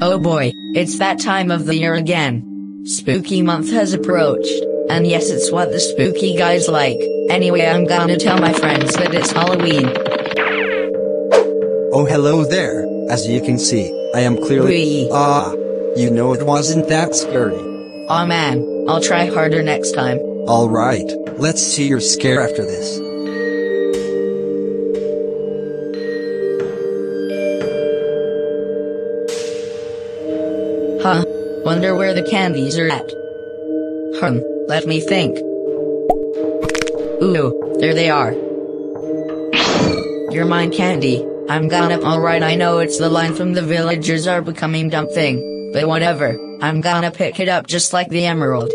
Oh boy, it's that time of the year again. Spooky month has approached, and yes, it's what the spooky guys like. Anyway, I'm gonna tell my friends that it's Halloween. Oh hello there, as you can see, I am clearly- Wee. Ah, you know it wasn't that scary. Aw man, I'll try harder next time. Alright, let's see your scare after this. Wonder where the candies are at. Hmm, let me think. Ooh, there they are. You're mine candy. I'm gonna alright I know it's the line from the villagers are becoming dumb thing, but whatever, I'm gonna pick it up just like the emerald.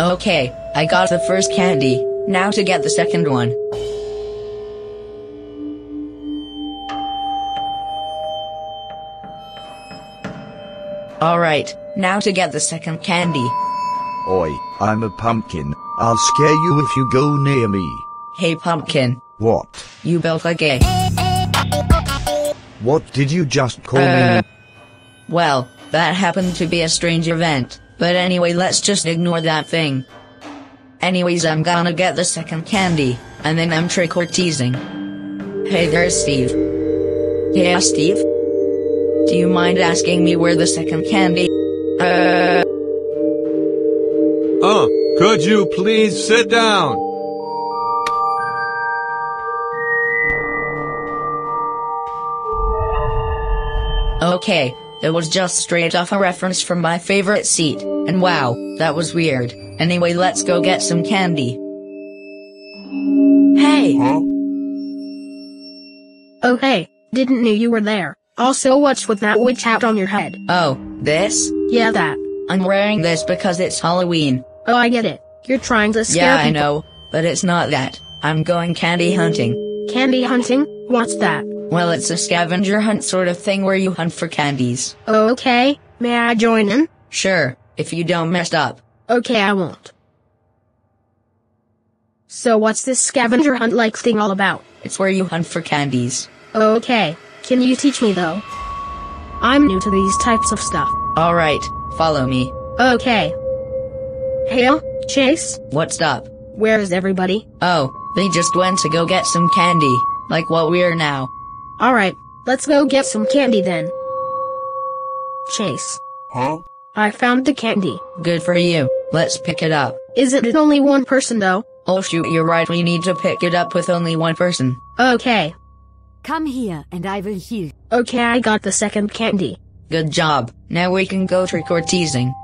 Okay, I got the first candy, now to get the second one. Alright, now to get the second candy. Oi, I'm a pumpkin. I'll scare you if you go near me. Hey pumpkin, What? you built a a. What did you just call Uh, me? well, that happened to be a strange event, but anyway let's just ignore that thing. Anyways I'm gonna get the second candy, and then I'm trick or teasing. Hey there Steve. Yeah Steve? Do you mind asking me where the second candy? Uh, Uh, could you please sit down? Okay, it was just straight off a reference from my favorite seat, and wow, that was weird. Anyway, let's go get some candy. Hey, Oh hey, didn't know you were there. Also what's with that witch hat on your head? oh, this? Yeah that. I'm wearing this because it's Halloween. Oh I get it. You're trying to scare Yeah, I know, but it's not that. I'm going candy hunting. Candy hunting? What's that? Well, it's a scavenger hunt sort of thing where you hunt for candies. Okay, may I join in? Sure, if you don't mess up. Okay I won't. So what's this scavenger hunt like thing all about? It's where you hunt for candies. Okay, can you teach me though? I'm new to these types of stuff. Alright, follow me. Okay. Hale, Chase, What's up? where is everybody? Oh, they just went to go get some candy, like what we're now. Alright, let's go get some candy then. Chase. Huh? I found the candy. Good for you. Let's pick it up. Is it only one person though? Oh shoot, you're right. We need to pick it up with only one person. Okay. Come here and I will heal. Okay, I got the second candy. Good job. Now we can go trick or teasing.